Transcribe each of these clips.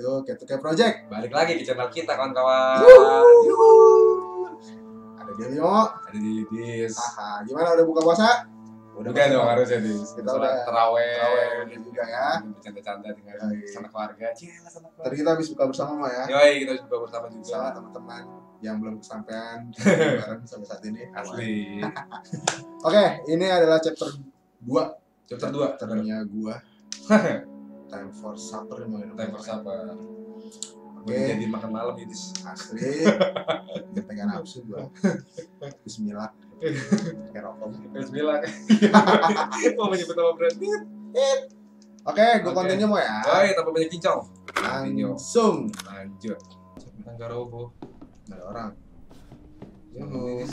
To Ketuke Project. Balik lagi ke channel kita kawan-kawan. Ada Delio. Ada di dis. Aha, gimana udah buka puasa? Udah dong harusnya dis. Kita udah terawih. terawih juga ya. Bercanda-canda dengan Yoi. sama keluarga. Cila sama Tadi keluarga. kita habis buka bersama Mo ya. Yoi, kita juga bersama juga. Sama teman-teman yang belum kesampaian bareng sampai saat ini. Asli. Oke, ini adalah chapter 2 Chapter 2. Chapternya gua Time for Supper mau Time for supper. Oke. Jadi makan malam ya dis. Asli. Ketegan nafsu gua. Bismillah. Kayak rokok. Bismillah. Mau menyebut nama brand. Oke, gua Oke. continue mau ya. Yoi, tanpa banyak kincong. Langsung. Lanjut. Tentang Garobo. Ada orang. Yuhu.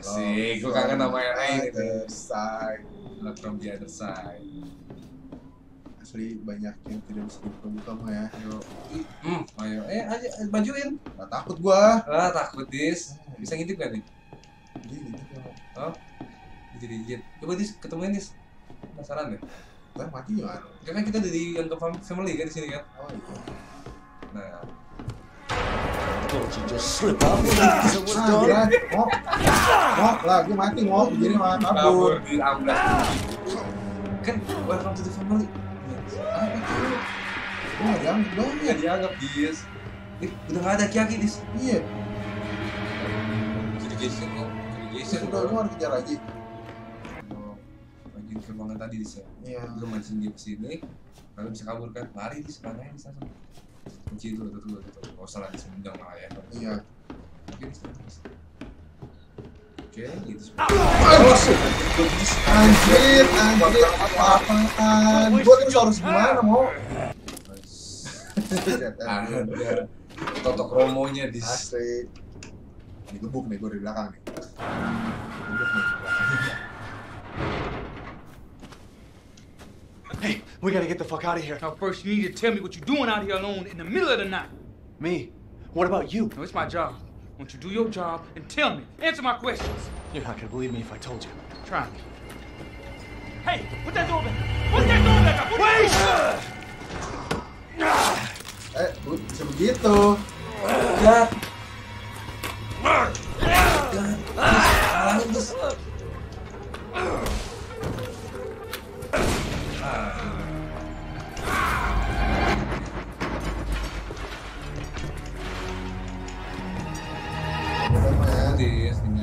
Asik, gue kangen nama yang lain. Other side. Love from the other side. Asli banyak yang tidak bisa dibuka mau ya. Ayo, hmm, ayo, eh aja majuin. Gak takut gua. Ah takut dis, bisa ngintip gak nih? Jadi gitu kalau Jadi jet. Coba dis, ketemuin dis. Penasaran deh. kita mati gimana? Karena kita dari yang ke family kan di sini kan. Oh iya. Nah, Don't you just slip up Ah, lah, gue mati mau, jadi malah kabur. kabur di amblas. Kan welcome to the family. Tuh? Dianggap dong ya. Dianggap dis. Eh, udah gak ada kiaki dis. Iya, Irrigation kok. Irrigation. udah gue harus kejar lagi. Oh, Bagian tadi dis ya. Iya. Lu mancing dia bisa kabur kan? Lari dis, lari aja dis. Kunci dulu, tutup dulu, tutup. Gak usah malah ya. Iya. Oke, dis. Oke, gitu. Anjir, anjir, apa-apaan? Gue terus harus gimana mau? Ada totok romonya dis. Asli. Digebuk nih gue di belakang nih. Digebuk nih di belakang. Hey, we gotta get the fuck out of here. Now, first, you need to tell me what you're doing out here alone in the middle of the night. Me? What about you? No, it's my job. Won't you do your job and tell me? Answer my questions. You're not gonna believe me if I told you. Try me. Hey, put that door back. Put that door back. Put that Eh, bisa begitu. Ya. Alangin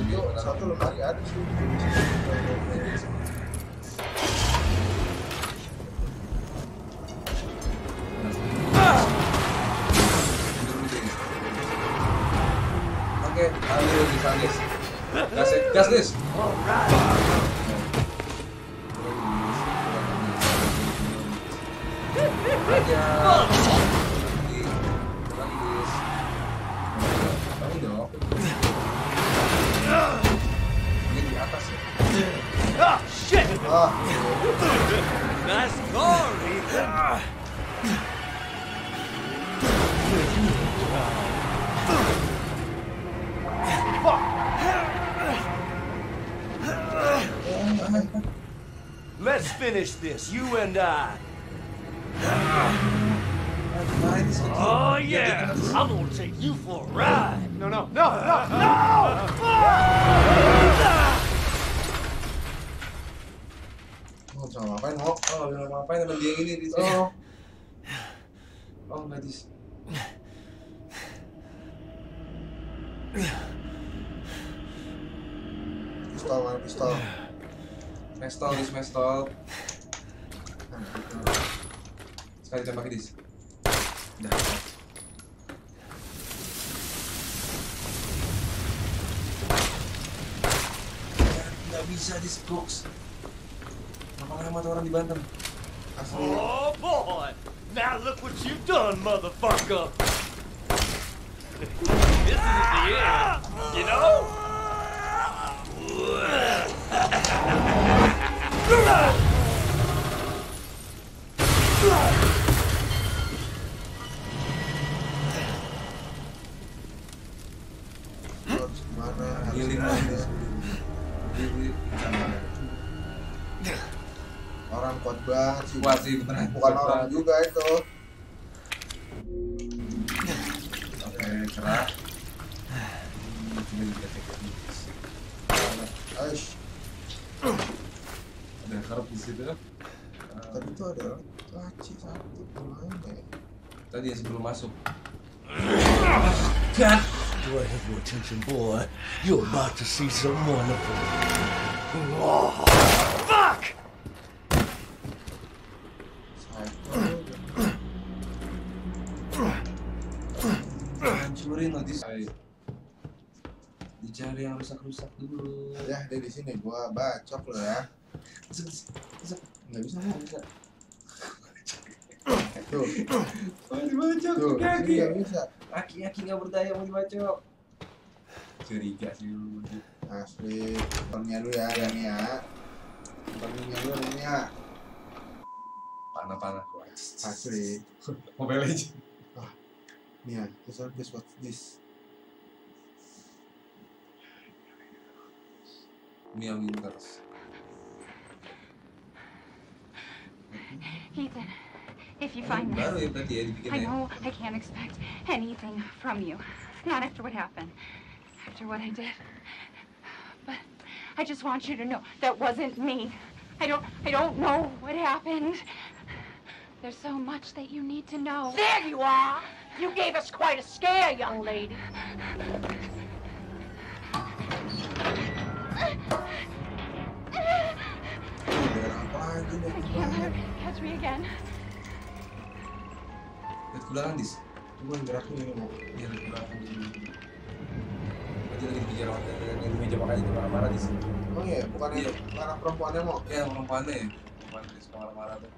Yuk, dia. satu lemari ada sih. Ah, shit! Ah, Nice car, finish this, you and I. Oh yeah, I'm gonna take you for a ride. No, no, no, no, no! mau sama ngapain mau? Oh, udah ngapain sama dia yang ini dis? Oh, Oh, enggak Mestol dis, mestol. Sekali tembak dis. Udah. Nggak bisa dis, Brooks. Lama-lama tuh orang dibantam. Asli. Oh boy! Now look what you've done, motherfucker! This isn't the end, you know? Sih. Bukan orang juga itu. oke cerah Aish, ada harap di situ tadi tuh ada laci satu ke mana ya? tadi sebelum masuk Do I have your attention, boy? You're about to see some wonderful. Fuck! Satu. Notis ayo dicari yang rusak-rusak dulu Ya, dia di sini gua bacok lo ya. Bisa, bisa, Nggak bisa mau. Tuh, Oh, dibacok tuh, kaki. nggak bisa. Aki-aki nggak berdaya mau dibacok. Curiga sih lu. Asli, tonnya dulu ya, ya nih ya. Tonnya dulu ini ya. Panah-panah. Asli. Mobile Legends. Ya, this one, this what's this? Mia Winters. Ethan, if you find this, ya berarti ya dibikin I know I can't expect anything from you. Not after what happened. After what I did. But I just want you to know that wasn't me. I don't I don't know what happened. There's so much that you need to know. There you are! You gave us quite a scare, young lady. I can't let catch me again. Let's aja lagi dikejar lagi di meja makan itu marah-marah di sini. Oh iya, bukan iya. marah perempuannya mau? Iya, perempuannya. Perempuan di marah-marah tuh.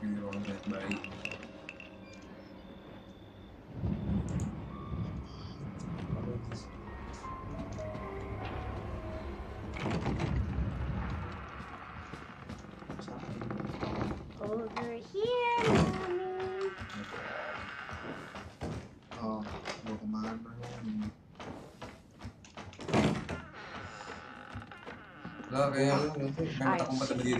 Over oh, hier, mommy. Oh, nog maar, maar. the kayaknya ben nanti main ketemu sama dia,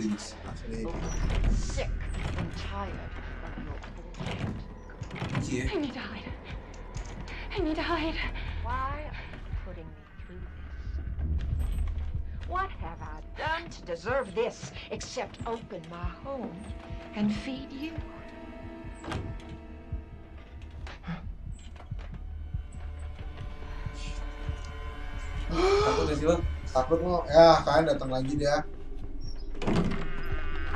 Sick. And tired of your bullshit. Iya. I need to hide. I need to hide. Why are you putting me through this? What have I done to deserve this except open my home and feed you? Takut gak sih bang? Takut mau? Ya, kalian datang lagi dia.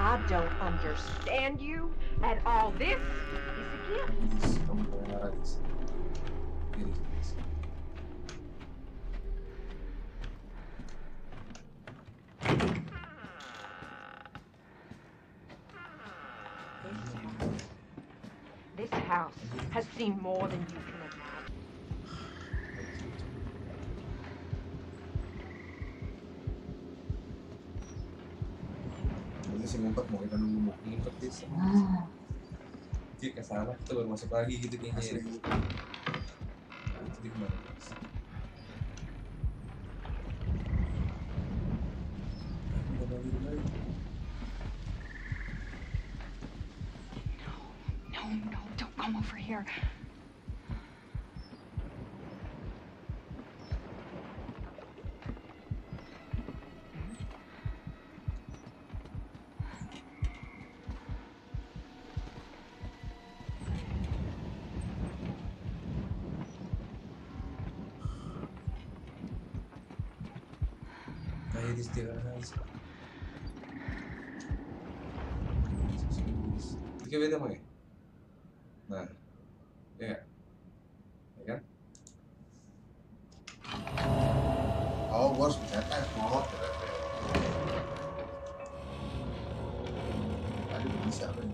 I don't understand you at all. This is a gift. Dis. Ini dis. This house has seen more than you can Si ngumpet mau kita nunggu mau. Ngumpet dis. Dia ke sana kita baru masuk lagi gitu kayaknya. Asli. ya. Itu di ke mana? Dis? Udah balik lagi. No, no, don't come over here. eles de razão. Tu quer ver é manhã? Não. É. Legal? Oh, what's that? I tá that. I didn't tá that.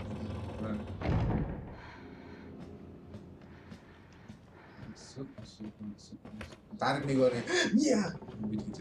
Tarik nih gue nih. Iya. Bikin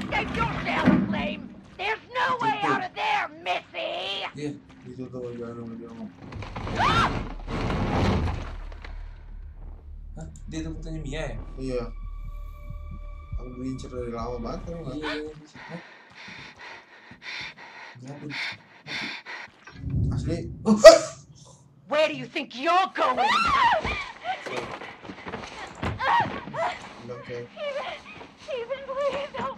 Escape yourself, Flame! There's no way out of there, Missy! Yeah, he's not the one Hah? Dia tuh putunya Mia ya? Iya Aku diincer dari lama banget tau gak? Iya Nyabut Asli Where do you think you're going? Steven, Steven, please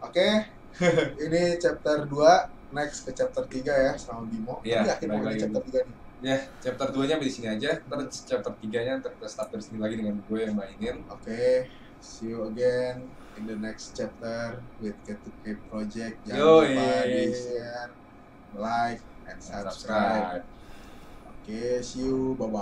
Oke, ini chapter 2 Next ke chapter 3 ya sama Bimo Iya, yakin mau di chapter 3 nih Ya, chapter 2 nya sampai di sini aja. Ntar chapter 3 nya ntar kita start dari sini lagi dengan gue yang mainin. Oke, see you again in the next chapter with Get to K Project Jangan Yoi. lupa di share, like, and subscribe Subscribe. 几小宝宝。